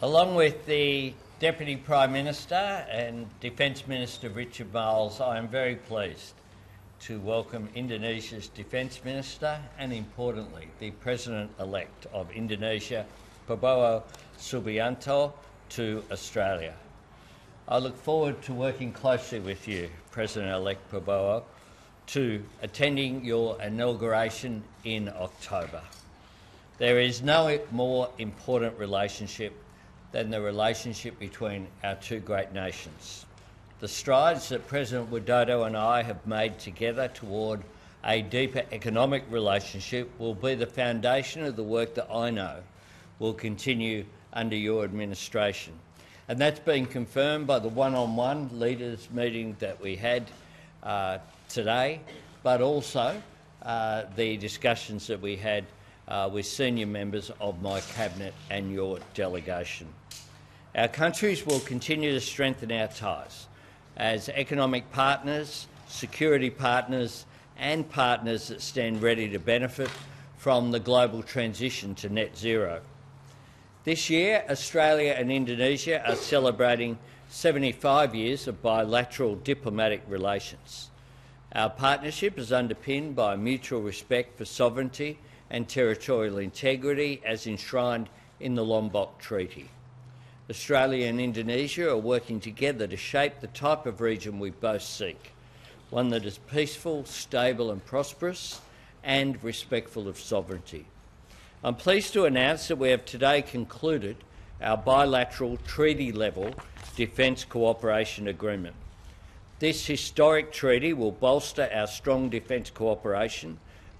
Along with the Deputy Prime Minister and Defence Minister Richard Marles, I am very pleased to welcome Indonesia's Defence Minister and, importantly, the President elect of Indonesia, Prabowo Subianto, to Australia. I look forward to working closely with you, President elect Prabowo, to attending your inauguration in October. There is no more important relationship than the relationship between our two great nations. The strides that President Widodo and I have made together toward a deeper economic relationship will be the foundation of the work that I know will continue under your administration. And that's been confirmed by the one on one leaders meeting that we had uh, today, but also uh, the discussions that we had uh, with senior members of my cabinet and your delegation. Our countries will continue to strengthen our ties as economic partners, security partners and partners that stand ready to benefit from the global transition to net zero. This year, Australia and Indonesia are celebrating 75 years of bilateral diplomatic relations. Our partnership is underpinned by mutual respect for sovereignty and territorial integrity as enshrined in the Lombok Treaty. Australia and Indonesia are working together to shape the type of region we both seek, one that is peaceful, stable and prosperous and respectful of sovereignty. I'm pleased to announce that we have today concluded our bilateral treaty-level defence cooperation agreement. This historic treaty will bolster our strong defence cooperation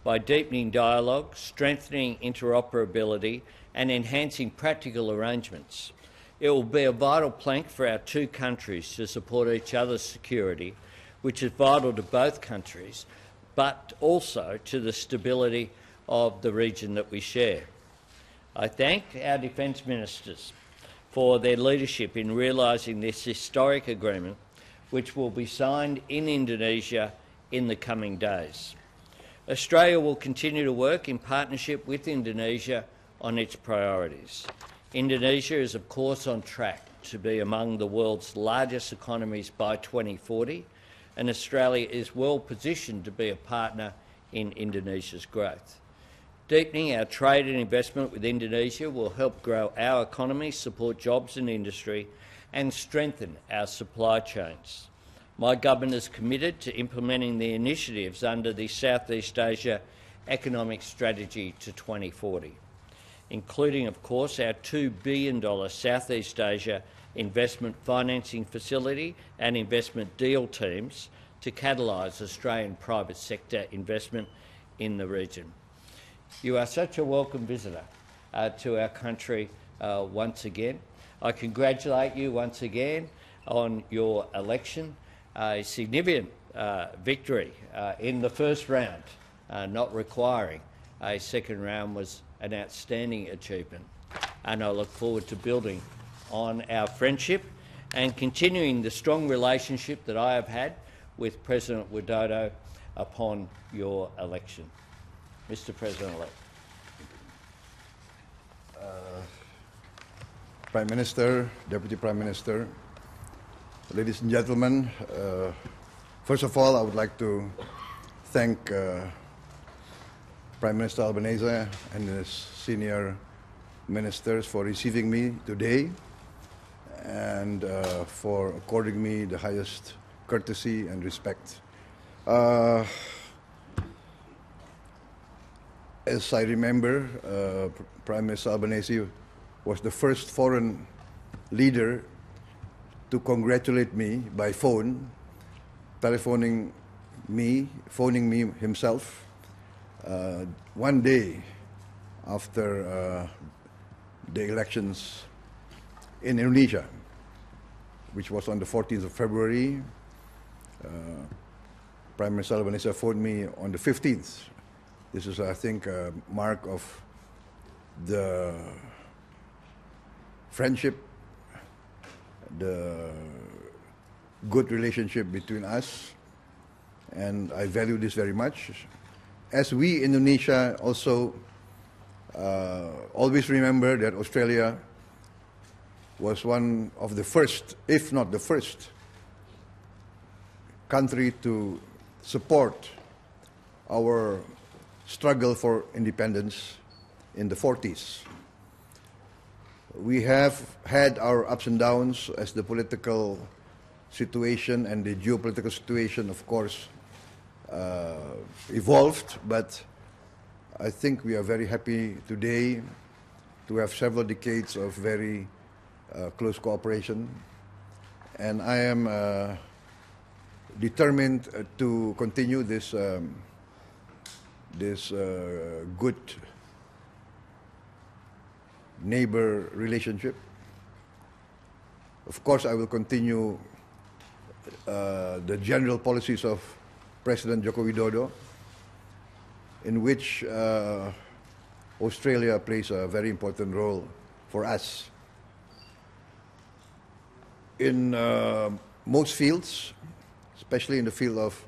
by deepening dialogue, strengthening interoperability and enhancing practical arrangements. It will be a vital plank for our two countries to support each other's security, which is vital to both countries, but also to the stability of the region that we share. I thank our defence ministers for their leadership in realising this historic agreement, which will be signed in Indonesia in the coming days. Australia will continue to work in partnership with Indonesia on its priorities. Indonesia is, of course, on track to be among the world's largest economies by 2040, and Australia is well positioned to be a partner in Indonesia's growth. Deepening our trade and investment with Indonesia will help grow our economy, support jobs and industry, and strengthen our supply chains. My government is committed to implementing the initiatives under the Southeast Asia Economic Strategy to 2040, including, of course, our $2 billion Southeast Asia Investment Financing Facility and investment deal teams to catalyse Australian private sector investment in the region. You are such a welcome visitor uh, to our country uh, once again. I congratulate you once again on your election, a significant uh, victory uh, in the first round, uh, not requiring a second round was an outstanding achievement. And I look forward to building on our friendship and continuing the strong relationship that I have had with President Widodo upon your election. Mr President-elect. Prime Minister, Deputy Prime Minister, ladies and gentlemen, uh, first of all, I would like to thank uh, Prime Minister Albanese and his senior ministers for receiving me today and uh, for according me the highest courtesy and respect. Uh, as I remember, uh, Prime Minister Albanese was the first foreign leader to congratulate me by phone, telephoning me, phoning me himself, uh, one day after uh, the elections in Indonesia, which was on the 14th of February. Uh, Prime Minister Albanese phoned me on the 15th this is, I think, a mark of the friendship, the good relationship between us, and I value this very much. As we, Indonesia, also uh, always remember that Australia was one of the first, if not the first, country to support our struggle for independence in the 40s. We have had our ups and downs as the political situation and the geopolitical situation, of course, uh, evolved, but I think we are very happy today to have several decades of very uh, close cooperation. And I am uh, determined uh, to continue this, um, this uh, good neighbor relationship. Of course, I will continue uh, the general policies of President Joko Widodo, in which uh, Australia plays a very important role for us. In uh, most fields, especially in the field of,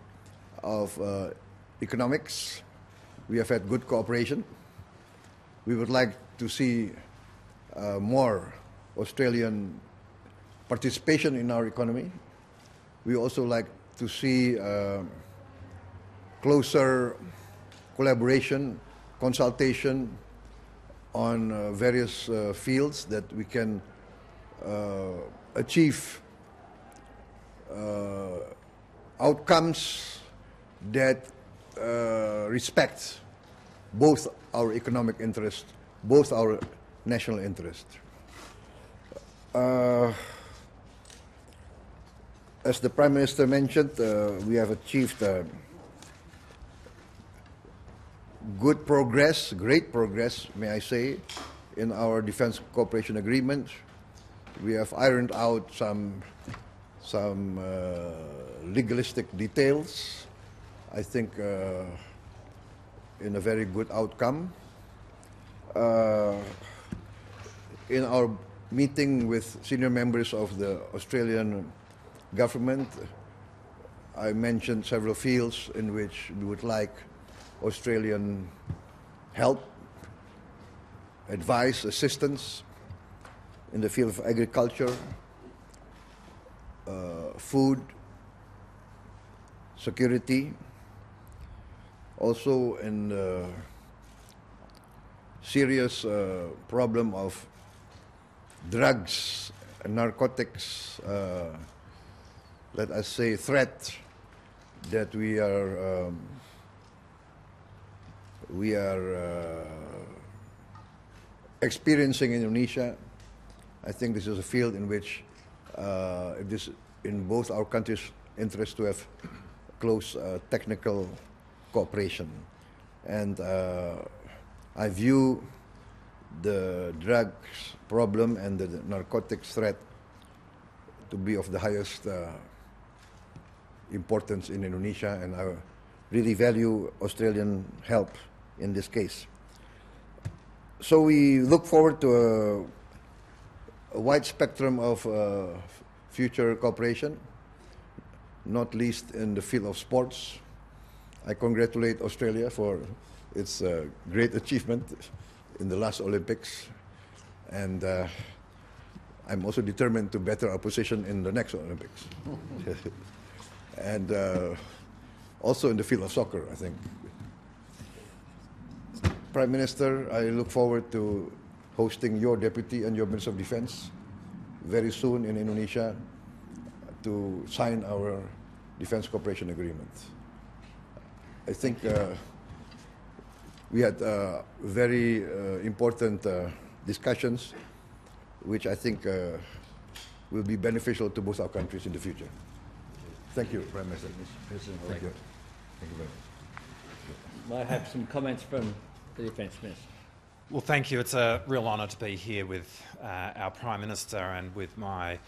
of uh, economics, we have had good cooperation. We would like to see more Australian participation in our economy. We also like to see uh, closer collaboration, consultation on uh, various uh, fields that we can uh, achieve uh, outcomes that uh, respect both our economic interests, both our national interest. Uh, as the Prime Minister mentioned, uh, we have achieved uh, good progress, great progress, may I say, in our defense cooperation agreement. We have ironed out some, some uh, legalistic details, I think, uh, in a very good outcome. Uh, in our meeting with senior members of the Australian government, I mentioned several fields in which we would like Australian help, advice, assistance in the field of agriculture, uh, food, security, also in the serious uh, problem of drugs, narcotics, uh, let us say, threat that we are um, we are uh, experiencing in Indonesia. I think this is a field in which uh, it is in both our countries' interest to have close uh, technical cooperation, and uh, I view the drugs problem and the narcotics threat to be of the highest uh, importance in Indonesia, and I really value Australian help in this case. So we look forward to a, a wide spectrum of uh, future cooperation, not least in the field of sports. I congratulate Australia for its uh, great achievement in the last Olympics, and uh, I'm also determined to better our position in the next Olympics. and uh, also in the field of soccer, I think. Prime Minister, I look forward to hosting your deputy and your Minister of Defense very soon in Indonesia to sign our defense cooperation agreement. I think uh, we had uh, very uh, important uh, discussions, which I think uh, will be beneficial to both our countries in the future. Thank you, Prime Minister. President, Thank you. Thank you very much. I have some comments from the Defence Minister. Well, thank you. It's a real honour to be here with uh, our Prime Minister and with my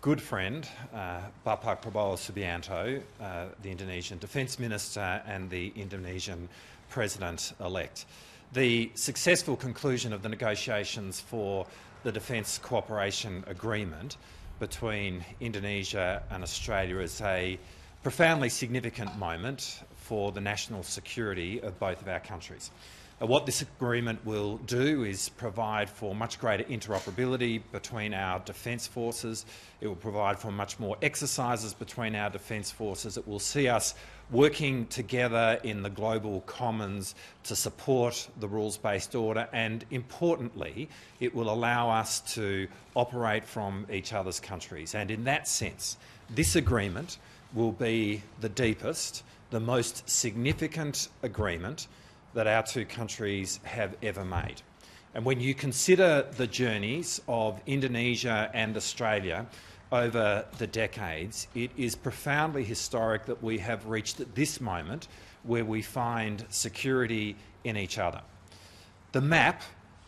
good friend, uh, Bapak Prabowo Subianto, uh, the Indonesian Defence Minister and the Indonesian President-elect. The successful conclusion of the negotiations for the Defence Cooperation Agreement between Indonesia and Australia is a profoundly significant moment for the national security of both of our countries. What this agreement will do is provide for much greater interoperability between our defence forces. It will provide for much more exercises between our defence forces. It will see us working together in the global commons to support the rules-based order and importantly it will allow us to operate from each other's countries and in that sense this agreement will be the deepest, the most significant agreement that our two countries have ever made. And when you consider the journeys of Indonesia and Australia over the decades, it is profoundly historic that we have reached this moment where we find security in each other. The map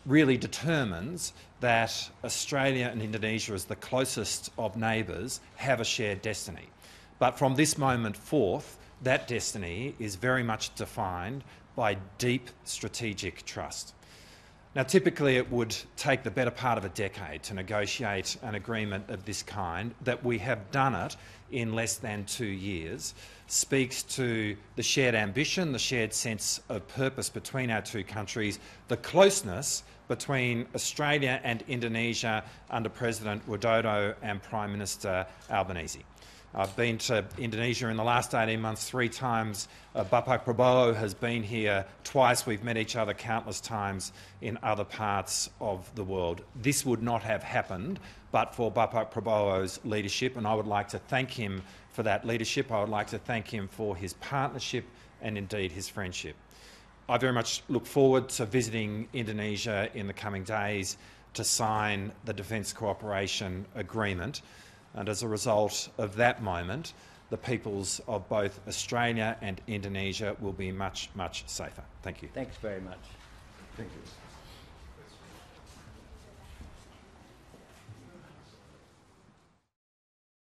really determines that Australia and Indonesia, as the closest of neighbours, have a shared destiny. But from this moment forth, that destiny is very much defined by deep strategic trust. Now, typically, it would take the better part of a decade to negotiate an agreement of this kind. That we have done it in less than two years speaks to the shared ambition, the shared sense of purpose between our two countries, the closeness between Australia and Indonesia under President Widodo and Prime Minister Albanese. I've been to Indonesia in the last 18 months three times. Uh, Bapak Prabowo has been here twice. We've met each other countless times in other parts of the world. This would not have happened but for Bapak Prabowo's leadership, and I would like to thank him for that leadership. I would like to thank him for his partnership and indeed his friendship. I very much look forward to visiting Indonesia in the coming days to sign the Defence Cooperation Agreement. And as a result of that moment, the peoples of both Australia and Indonesia will be much, much safer. Thank you. Thanks very much. Thank you.